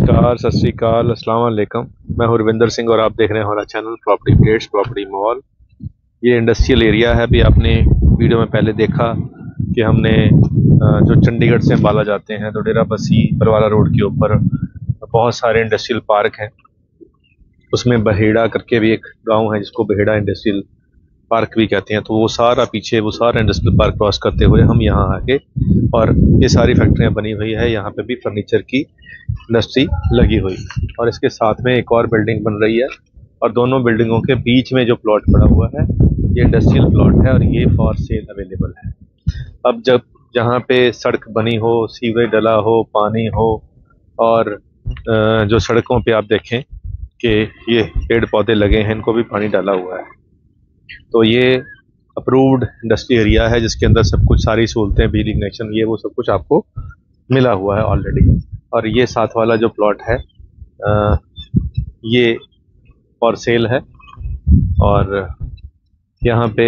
नमस्कार, सत श्रीकाल अस्सलाम मैं हूँ रविंदर सिंह और आप देख रहे हैं हमारा channel property updates property mall ये इंडस्ट्रियल एरिया है, अभी आपने वीडियो में पहले देखा कि हमने जो चंडीगढ़ से अम्बाला जाते हैं तो डेरा बसी, परवाला रोड के ऊपर बहुत सारे इंडस्ट्रियल पार्क हैं। उसमें बहेड़ा करके भी एक गाँव है, जिसको बहेड़ा इंडस्ट्रियल पार्क भी कहते हैं तो वो सारा पीछे, वो सारा इंडस्ट्रियल पार्क क्रॉस करते हुए हम यहाँ आके और ये सारी फैक्ट्रियाँ बनी हुई है। यहाँ पे भी फर्नीचर की इंडस्ट्री लगी हुई। और इसके साथ में एक और बिल्डिंग बन रही है और दोनों बिल्डिंगों के बीच में जो प्लॉट पड़ा हुआ है, ये इंडस्ट्रियल प्लॉट है और ये फॉर सेल अवेलेबल है। अब जब जहाँ पे सड़क बनी हो सीवरेज डला हो, पानी हो और जो सड़कों पे आप देखें कि ये पेड़ पौधे लगे हैं, इनको भी पानी डाला हुआ है। तो ये अप्रूव्ड इंडस्ट्री एरिया है जिसके अंदर सब कुछ सारी सहूलतें बिजली कनेक्शन ये वो सब कुछ आपको मिला हुआ है ऑलरेडी और ये साथ वाला जो प्लॉट है आ, ये फॉर सेल है। और यहाँ पे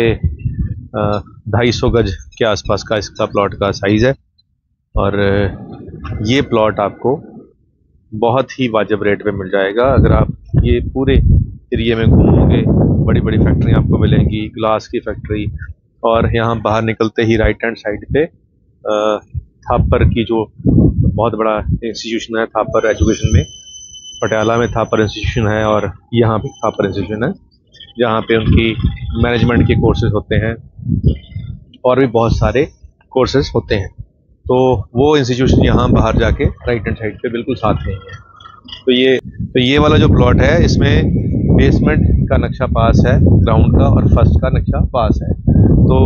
ढाई सौ गज के आसपास का इसका प्लॉट का साइज़ है। और ये प्लॉट आपको बहुत ही वाजब रेट पे मिल जाएगा। अगर आप ये पूरे एरिए में घूमोगे बड़ी बड़ी फैक्ट्री आपको मिलेंगी ग्लास की फैक्ट्री और यहाँ बाहर निकलते ही राइट हैंड साइड पे थापर की जो बहुत बड़ा इंस्टीट्यूशन है, थापर एजुकेशन में, पटियाला में थापर इंस्टीट्यूशन है और यहाँ पे थापर इंस्टीट्यूशन है, जहाँ पे उनकी मैनेजमेंट के कोर्सेज होते हैं, और भी बहुत सारे कोर्सेज होते हैं। तो वो इंस्टीट्यूशन यहाँ बाहर जाके राइट हैंड साइड पे बिल्कुल साथ में है तो ये तो ये वाला जो प्लॉट है, इसमें बेसमेंट का नक्शा पास है ग्राउंड का और फ़र्स्ट का नक्शा पास है। तो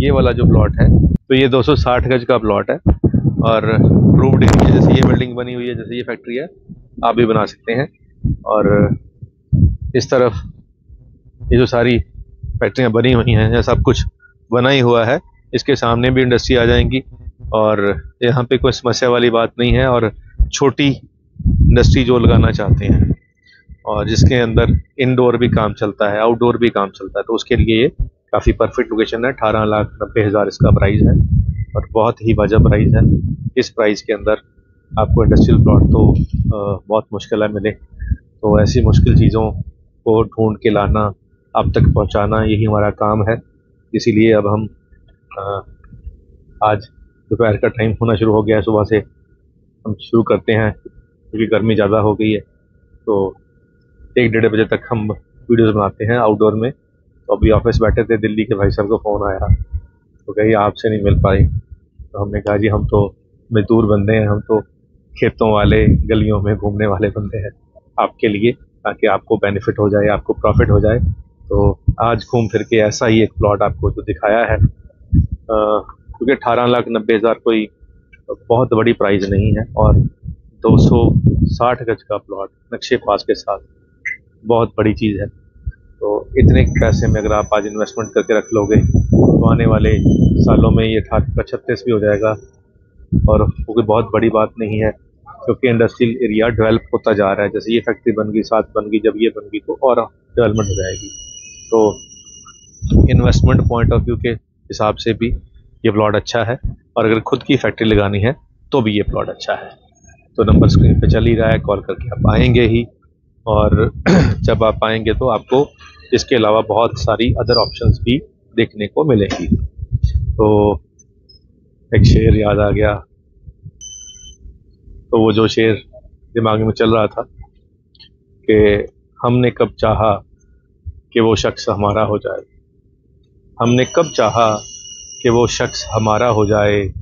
ये वाला जो प्लॉट है तो ये 260 गज का प्लॉट है और प्रूव्ड है जैसे ये बिल्डिंग बनी हुई है, जैसे ये फैक्ट्री है, आप भी बना सकते हैं। और इस तरफ़ ये जो सारी फैक्ट्रियाँ बनी हुई हैं या सब कुछ बना ही हुआ है। इसके सामने भी इंडस्ट्री आ जाएँगी और यहाँ पे कोई समस्या वाली बात नहीं है और छोटी इंडस्ट्री जो लगाना चाहते हैं। और जिसके अंदर इनडोर भी काम चलता है आउटडोर भी काम चलता है तो उसके लिए ये काफ़ी परफेक्ट लोकेशन है। अठारह लाख नब्बे हज़ार इसका प्राइस है और बहुत ही वजह प्राइस है। इस प्राइस के अंदर आपको इंडस्ट्रियल प्लॉट तो बहुत मुश्किल है मिले तो ऐसी मुश्किल चीज़ों को ढूंढ के लाना अब तक पहुंचाना, यही हमारा काम है। इसीलिए अब हम आज दोपहर का टाइम होना शुरू हो गया है। सुबह से हम शुरू करते हैं, क्योंकि गर्मी ज़्यादा हो गई है तो एक डेढ़ बजे तक हम वीडियोस बनाते हैं आउटडोर में। तो अभी ऑफ़िस बैठे थे, दिल्ली के भाई साहब को फ़ोन आया। तो कही आपसे नहीं मिल पाई। तो हमने कहा, जी, हम तो मजदूर बंदे हैं, हम तो खेतों वाले, गलियों में घूमने वाले बंदे हैं आपके लिए, ताकि आपको बेनिफिट हो जाए, आपको प्रॉफिट हो जाए। तो आज घूम फिर के ऐसा ही एक प्लॉट आपको जो दिखाया है। क्योंकि अठारह लाख नब्बे हज़ार कोई बहुत बड़ी प्राइस नहीं है, और 260 गज का प्लॉट नक्शे पास के साथ। बहुत बड़ी चीज़ है। तो इतने पैसे में अगर आप आज इन्वेस्टमेंट करके रख लोगे तो आने वाले सालों में ये अठारह का छत्तीस भी हो जाएगा। और वो कोई बहुत बड़ी बात नहीं है, क्योंकि इंडस्ट्रियल एरिया डेवलप होता जा रहा है। जैसे ये फैक्ट्री बन गई, साथ बन गई, जब ये बन गई तो और डेवलपमेंट हो जाएगी। तो इन्वेस्टमेंट पॉइंट ऑफ़ व्यू के हिसाब से भी ये प्लॉट अच्छा है। और अगर खुद की फैक्ट्री लगानी है तो भी ये प्लॉट अच्छा है। तो नंबर स्क्रीन पे चल ही रहा है कॉल करके आप आएँगे ही। और जब आप आएँगे तो आपको इसके अलावा बहुत सारी अदर ऑप्शंस भी देखने को मिलेंगी। तो एक शेर याद आ गया। तो वो जो शेर दिमाग में चल रहा था कि हमने कब चाहा कि वो शख्स हमारा हो जाए। हमने कब चाहा कि वो शख्स हमारा हो जाए।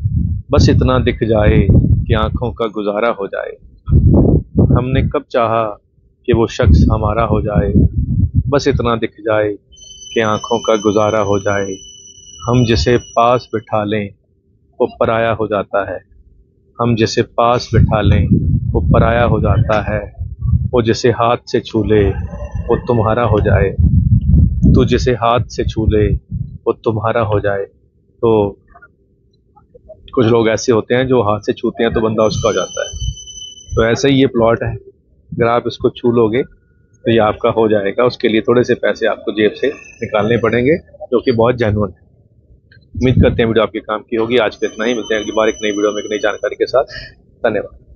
बस इतना दिख जाए कि आँखों का गुजारा हो जाए। हमने कब चाहा कि वो शख्स हमारा हो जाए। बस इतना दिख जाए कि आँखों का गुजारा हो जाए। हम जिसे पास बिठा लें, वो पराया हो जाता है। हम जिसे पास बिठा लें, वो पराया हो जाता है। वो जिसे हाथ से छू ले, वो तुम्हारा हो जाए। तू जिसे हाथ से छू ले, वो तुम्हारा हो जाए। तो कुछ लोग ऐसे होते हैं जो हाथ से छूते हैं तो बंदा उसका हो जाता है। तो ऐसे ही ये प्लॉट है। अगर आप इसको छू लोगे तो ये आपका हो जाएगा। उसके लिए थोड़े से पैसे आपको जेब से निकालने पड़ेंगे, जो कि बहुत जेनुअन है। उम्मीद करते हैं वीडियो आपके काम की होगी। आज के इतना ही। मिलते हैं अगली बार एक नई वीडियो में, एक नई जानकारी के साथ। धन्यवाद।